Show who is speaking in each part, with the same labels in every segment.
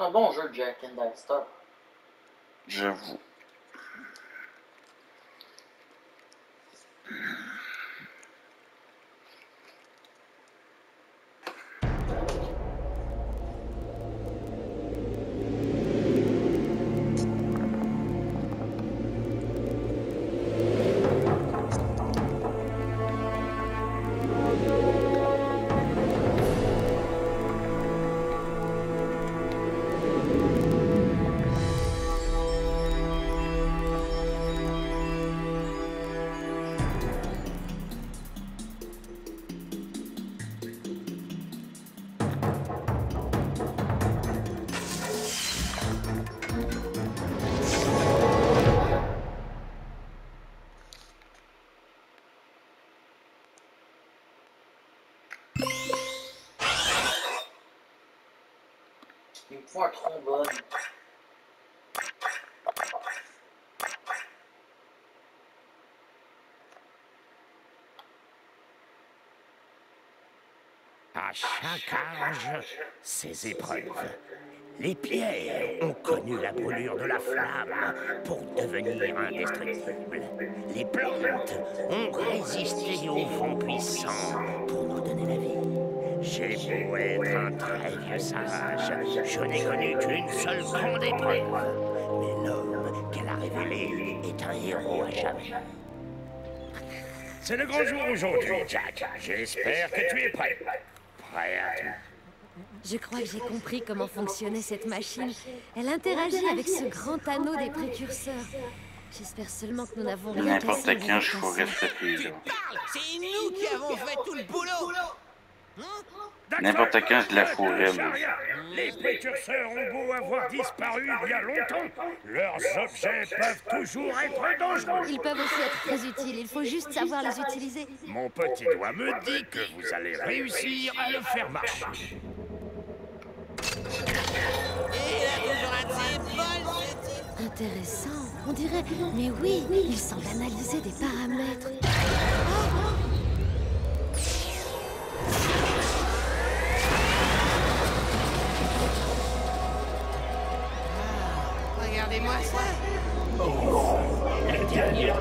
Speaker 1: Un bon jeu Jack and Daxter.
Speaker 2: J'avoue.
Speaker 3: À chaque âge, ses épreuves. Les pierres ont connu la brûlure de la flamme pour devenir indestructibles. Les plantes ont résisté au vent puissant pour nous donner la vie. J'ai beau être un très vieux sage, je n'ai connu qu'une seule grande épreuve. Mais l'homme qu'elle a révélé est un héros à jamais. C'est le grand jour aujourd'hui, Jack. J'espère que tu es prêt. Prêt à tout.
Speaker 4: Je crois que j'ai compris comment fonctionnait cette machine. Elle interagit avec ce grand anneau des précurseurs. J'espère seulement que nous n'avons rien
Speaker 2: N'importe
Speaker 4: cassé
Speaker 2: je fille-là.
Speaker 5: C'est nous qui avons fait tout le boulot
Speaker 2: N'importe quand, je la fourrais, moi.
Speaker 3: Les précurseurs ont beau avoir disparu il y a longtemps, leurs objets peuvent toujours être dangereux.
Speaker 4: Ils peuvent aussi être très utiles, il faut juste savoir les utiliser.
Speaker 3: Mon petit doigt me dit que vous allez réussir à le faire marcher.
Speaker 4: Intéressant, on dirait. Mais oui, il semble analyser des paramètres.
Speaker 5: Regardez-moi ça
Speaker 3: La dernière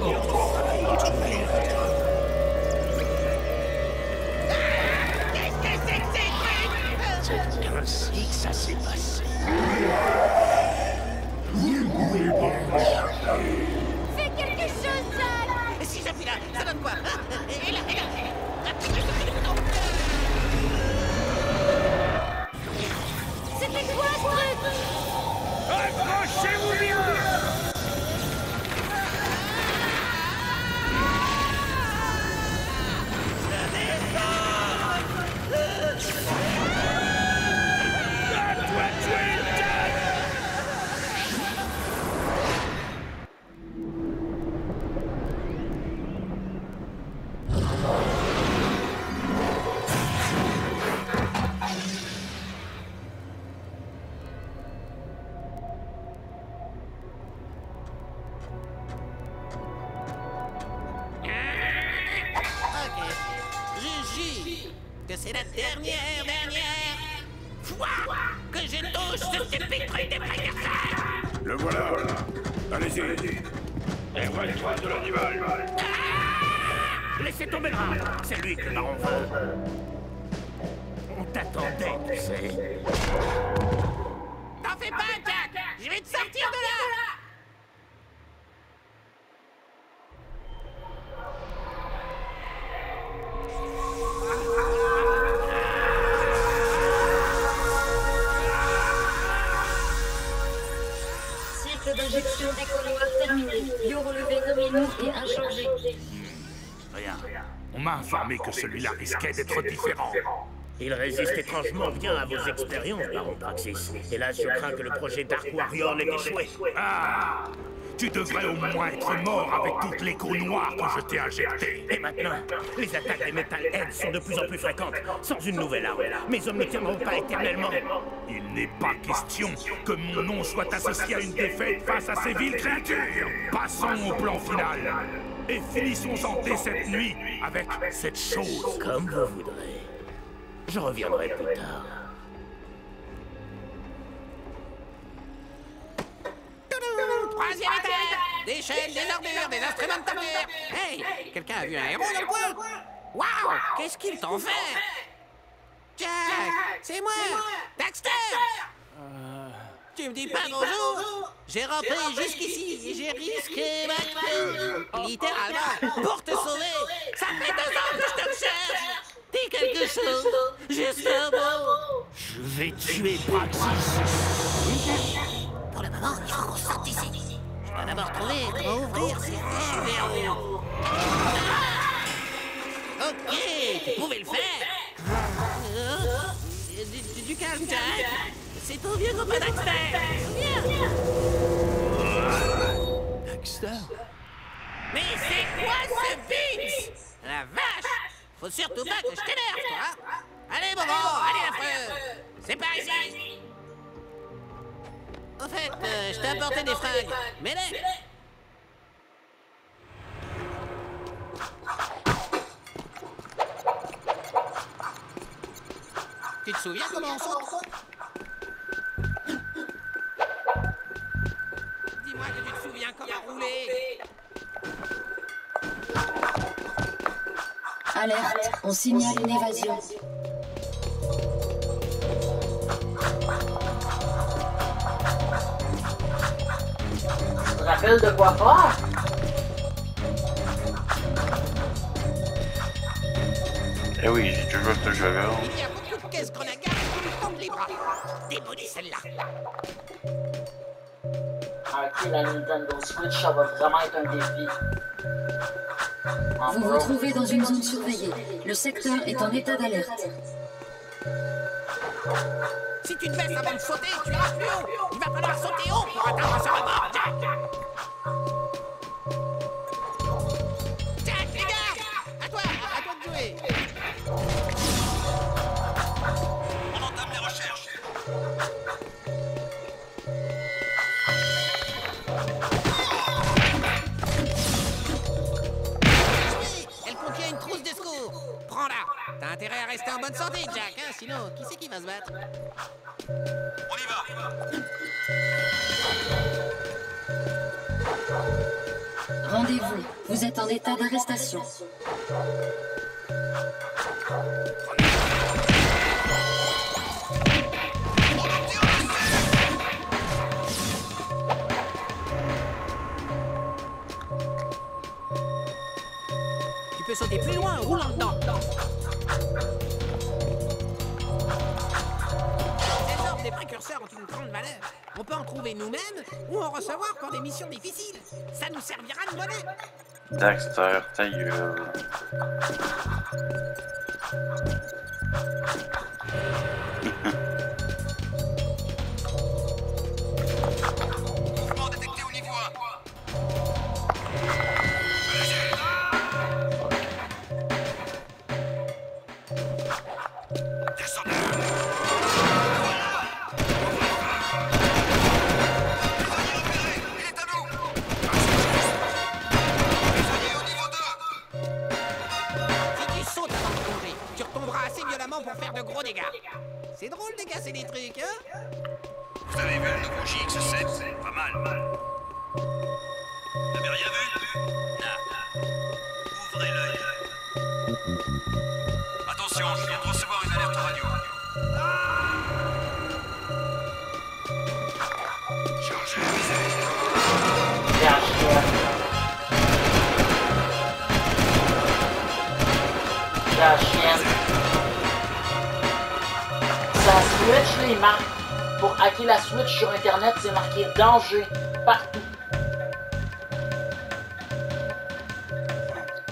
Speaker 5: Qu'est-ce que c'est
Speaker 3: ainsi que ça s'est passé.
Speaker 4: Fais quelque chose,
Speaker 5: Si j'appuie là, ça donne quoi Et là, je touche ce stupide des précurseurs.
Speaker 6: Le voilà Allez-y. Éloigne-toi de l'animal.
Speaker 3: Laissez tomber le rat. C'est lui que le baron veut On t'attendait, tu sais Rien. On m'a informé que celui-là risquait d'être différent. Il résiste étrangement bien à vos expériences, Baron Praxis. Hélas, je crains que le projet Dark Warrior l'ait échoué. Ah Tu devrais au moins être mort avec toutes l'écho noire que je t'ai injecté. Et maintenant, les attaques des Metal Heads sont de plus en plus fréquentes. Sans une nouvelle arme, mes hommes ne tiendront pas éternellement. Il n'est pas question que mon nom soit associé à une défaite face à ces viles créatures. Passons au plan final et finissons-en cette nuit avec cette chose. Comme vous voudrez. Je reviendrai plus tard.
Speaker 5: Troisième étage Des chaînes, des ordures, des instruments de tablier Hey Quelqu'un a vu un héros dans le coin? Waouh Qu'est-ce qu'ils t'ont fait? Jack C'est moi. Daxter tu me dis pas bonjour J'ai rampé jusqu'ici et j'ai risqué ma queue Littéralement Pour te sauver Ça fait deux ans que je te cherche Dis quelque chose Juste un mot
Speaker 3: Je vais tuer Praxis.
Speaker 5: Pour le moment, il faut qu'on sorte d'ici. Je dois d'abord trouver comment ouvrir ces verrous. Ok, tu pouvais le faire. Euh, du, calme. C'est ton vieux copain Daxter. Viens. Mais c'est quoi ce Binks La vache Faut surtout pas que je t'énerve, toi. Allez, Bobo, allez, la. C'est par ici. Au fait, euh, je t'ai apporté des fringues. Mets-les. Tu te souviens comment on saute? Rouler.
Speaker 7: Alerte, on signale une évasion.
Speaker 1: Tu te rappelles de quoi faire?
Speaker 2: Eh oui, j'ai toujours ce jeu-là.
Speaker 1: Ok, la Nintendo Switch, ça va vraiment être un défi. En
Speaker 7: Vous vous trouvez dans une zone surveillée. Le secteur est en état d'alerte.
Speaker 5: Si tu te baisses avant de sauter, tu iras plus haut. Il va falloir sauter haut pour atteindre ce rebord. Jack, intérêt à rester en bonne santé, Jack, hein, sinon, qui c'est qui va se battre?
Speaker 6: On y va.
Speaker 7: Rendez-vous. Vous êtes en état d'arrestation.
Speaker 5: Tu peux sauter plus loin en roulant dedans. Ces ordres des précurseurs ont une grande valeur. On peut en trouver nous-mêmes ou en recevoir pour des missions difficiles. Ça nous servira de monnaie.
Speaker 2: Dexter, ta gueule.
Speaker 5: C'est drôle de casser des trucs, hein
Speaker 6: Vous avez vu le nouveau JX7 Pas mal. Vous n'avez rien vu Non. Ouvrez l'œil. Attention, je viens de recevoir une alerte radio. Chargez la visée.
Speaker 1: Switch, les marques. Pour hacker la Switch sur Internet, c'est marqué danger partout.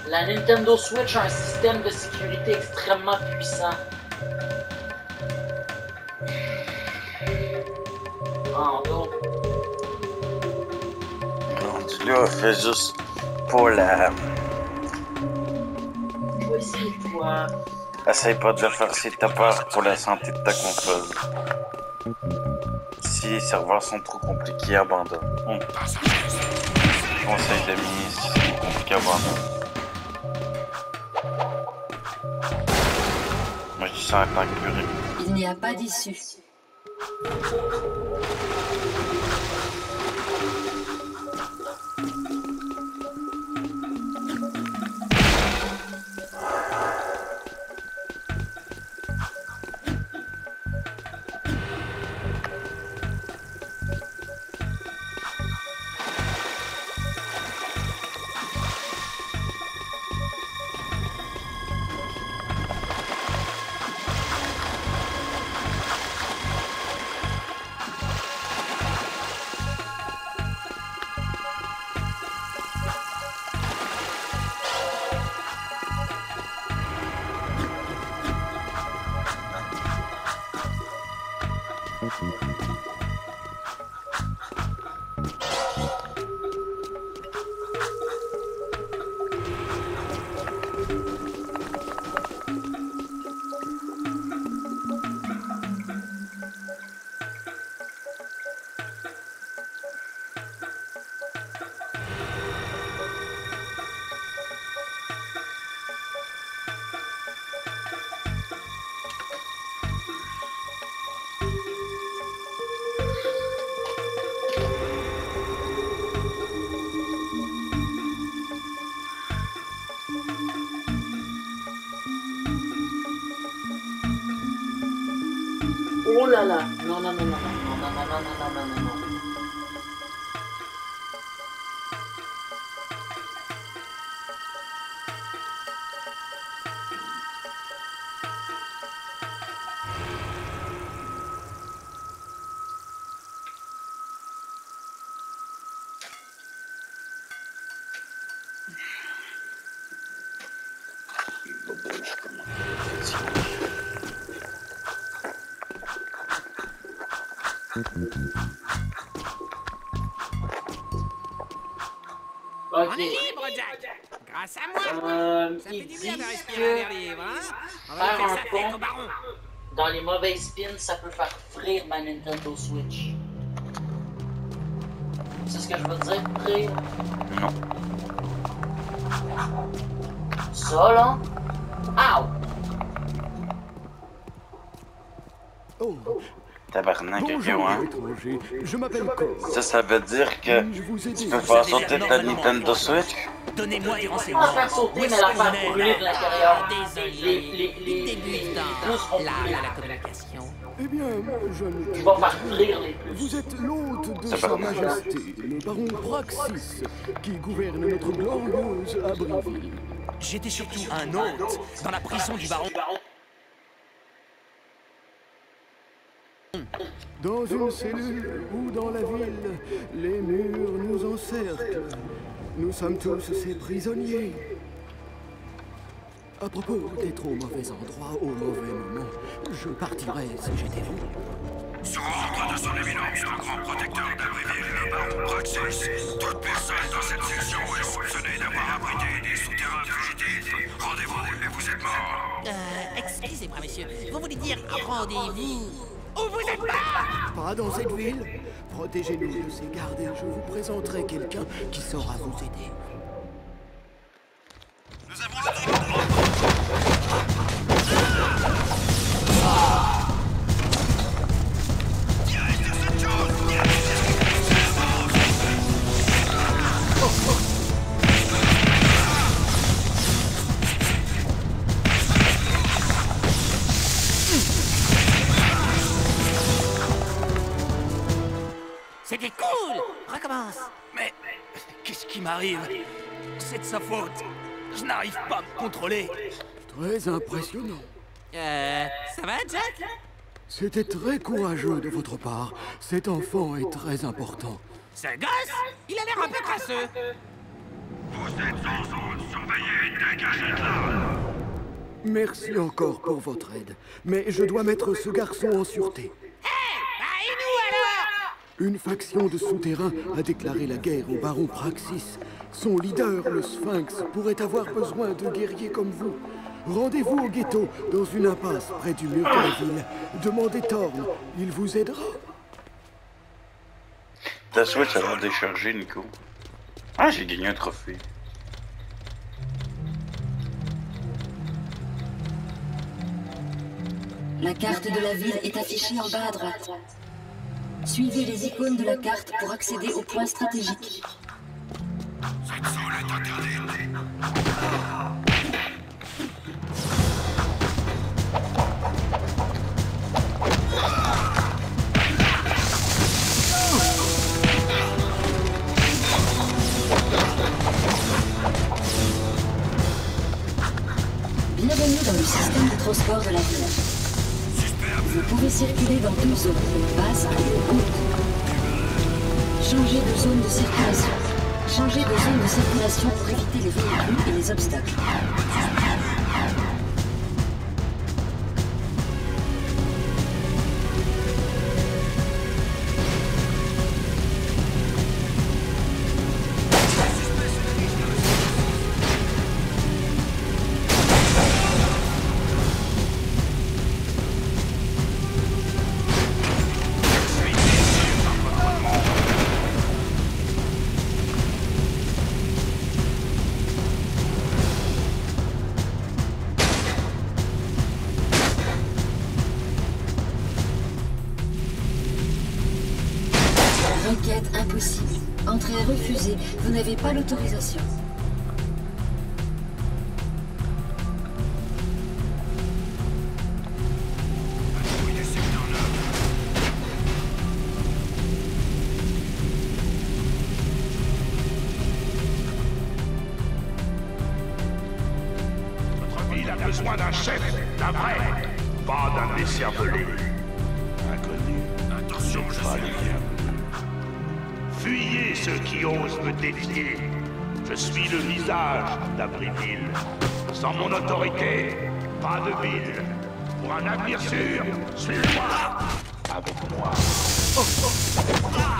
Speaker 1: La Nintendo Switch a un système de sécurité extrêmement puissant. Gros.
Speaker 2: Rendu là, fais juste pour la.
Speaker 1: De quoi.
Speaker 2: Essaye pas de le faire si t'as peur pour la santé de ta console. Si les serveurs sont trop compliqués, abandonne. Hum. Conseil d'amis, si c'est compliqué, abandonne. Moi je dis ça en tant.
Speaker 7: Il n'y a pas d'issue.
Speaker 1: Oh là là. Non, non, non, non, non, non, non, non, non, non, non, non, non.
Speaker 5: On
Speaker 1: Ok.
Speaker 5: est libre, Jack Grâce à moi
Speaker 1: Euh,
Speaker 5: Ça fait
Speaker 1: il
Speaker 5: du
Speaker 1: dit
Speaker 5: bien de respirer un libre, hein On va
Speaker 1: faire
Speaker 5: faire
Speaker 1: un
Speaker 5: ça
Speaker 1: pont.
Speaker 5: avec au baron
Speaker 1: dans les mauvaises spins, ça peut faire frire ma Nintendo Switch. C'est ce que je veux dire, frire?
Speaker 2: Non.
Speaker 1: Ça, là? Ow!
Speaker 8: Oh,
Speaker 2: Tabarnak, ok,
Speaker 8: bonjour,
Speaker 2: ouais.
Speaker 8: Je m'appelle.
Speaker 2: Ça, ça veut dire que tu peux faire sauter ta Nintendo Switch?
Speaker 5: Donnez-moi des
Speaker 1: Pas faire sauter, mais la
Speaker 5: qu'on
Speaker 1: faire
Speaker 5: est,
Speaker 1: brûler de
Speaker 5: là
Speaker 1: l'intérieur.
Speaker 5: Désolé.
Speaker 1: Les-
Speaker 5: la communication.
Speaker 8: Eh bien, jeune
Speaker 1: Je vais faire frire les.
Speaker 8: Vous êtes l'hôte de Sa. Majesté, le baron Praxis, qui gouverne notre glorieuse.
Speaker 9: J'étais surtout un hôte dans la prison du baron.
Speaker 8: Dans une cellule ou dans la ville, les murs nous encerclent. Nous sommes tous ces prisonniers. À propos d'être au mauvais endroit au mauvais moment, je partirais si j'étais vous.
Speaker 6: Sur ordre de son éminence, le grand protecteur d'Abbeville, le baron Praxis, toute personne dans cette section est soupçonnée d'avoir abrité des souterrains fugitifs. Rendez-vous et vous êtes mort.
Speaker 5: Euh, excusez-moi, monsieur. Vous voulez dire rendez-vous Où vous êtes pas
Speaker 8: Pas dans cette ville. Protégez-nous de ces gardes je vous présenterai quelqu'un qui saura vous aider.
Speaker 9: M'arrive C'est de sa faute. Je n'arrive pas à me contrôler.
Speaker 8: Très impressionnant.
Speaker 5: Euh, ça va, Jack?
Speaker 8: C'était très courageux de votre part. Cet enfant est très important.
Speaker 5: Ce gosse Il a l'air un peu crasseux
Speaker 6: Vous êtes en zone surveillée, dégagez de là.
Speaker 8: Merci encore pour votre aide. Mais je dois mettre ce garçon en sûreté.
Speaker 5: Bah, et nous alors
Speaker 8: Une faction de souterrains a déclaré la guerre au baron Praxis. Son leader, le Sphinx, pourrait avoir besoin de guerriers comme vous. Rendez-vous au ghetto, dans une impasse près du mur de la ville. Demandez Thorn, il vous aidera.
Speaker 2: Ta Switch, elle va décharger, Nico. Ah, j'ai gagné un trophée.
Speaker 7: La carte de la ville est affichée en bas à droite. Suivez les icônes de la carte pour accéder aux points stratégiques.
Speaker 6: Cette est.
Speaker 7: Bienvenue dans le système de transport de la ville. Vous pouvez circuler dans deux zones, basse et haute. Changez de zone de circulation. Changez de zone de circulation pour éviter les véhicules et les obstacles. Enquête impossible. Entrée refusée. Vous n'avez pas l'autorisation.
Speaker 10: reprit-il. Sans mon autorité, pas de ville. Pour un avenir sûr, suivez-moi Avec moi.
Speaker 6: Oh, oh.
Speaker 10: Ah.